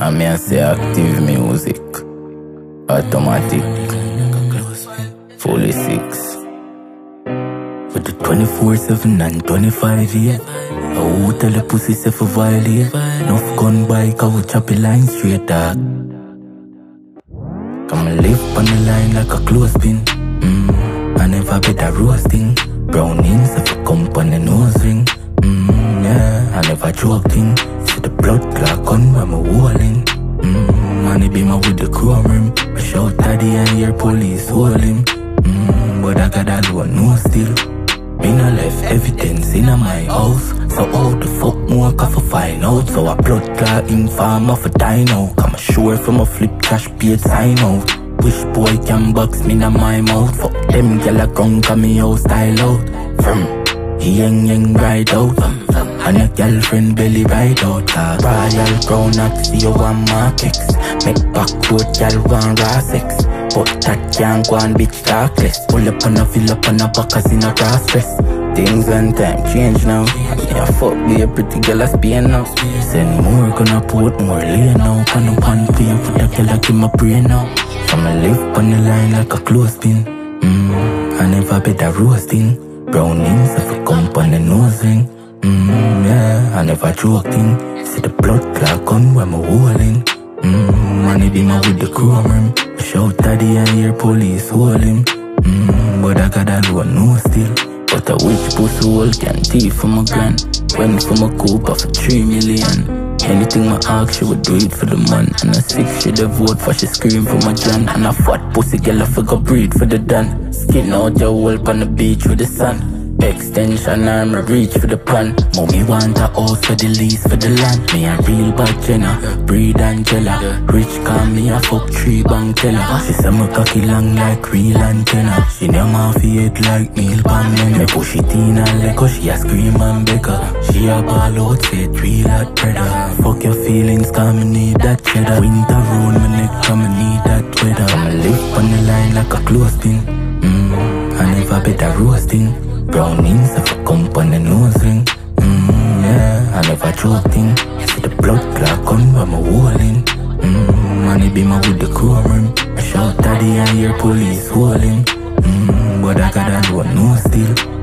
I may say active music, automatic, fully six. With the 24-7 and 25 year. I will tell the pussy say for violate. Enough gun bike, I will chop a line straight dog. Come and live on the line like a clothespin. Mm, I never bet a roasting. Brownings if you come on the nose ring. Mm, yeah, I never joking. Blood clock on when I'm walling. Mm, money be my with the chrome rim. I shout daddy and hear police hold him. Mm, but I got a low no still. Me no left evidence in my house So how the fuck more can for find out So a blood clot informer for die now Come sure from a flip cash paid sign out Wish boy can box me in my mouth Fuck them gyal a gun come me out style out From young young ride out And your girlfriend belly ride out Cause Royal Crown see you one mark kicks. Make backwood gyal one raw sex. But that can't go on bitch talkless Pull up and a fill up and a backers in a grass dress. Things and time change now. Yeah, fuck be a pretty girl a Spain now. Send more gonna put more lay now. Pan up on pay put a girl like in my brain now. I'ma live on the line like a clothespin Mmm, I never bet a roasting. Brownings if I come on the nose ring Mmm, yeah, I never joking See the blood clot on when I'm holding Mmm, money be my with the chrome rim I shout daddy and hear police hold him Mmm, but I got a low no still But a witch pussy hole can thief from my grand Went from a coupe for three million. Anything my ask, she would do it for the man. And a six, she the vote for she scream for my John And a fat pussy girl, I forgot breed for the done Skin out your whole on the beach with the sun Extension arm, reach for the pan. Mommy want a house for the lease for the land. Me a real bad Jenna, breed Angela Rich call me a fuck tree bank teller. She say my cocky long like real antenna. She off head like meal pan Me push it in her leg she a scream and beg her. She a ball out, say real hot brother Fuck your feelings, cause me need that cheddar. Winter round my neck, cause me need that weather. I'ma live on the line like a clothespin Mmm, I never bet a roasting Brownings if I come on the nose ring Mmm, yeah, I never joking See the blood clot on when I'm holding Mmm, money be my with the I shout daddy and hear police holding Mmm, but I got a low no still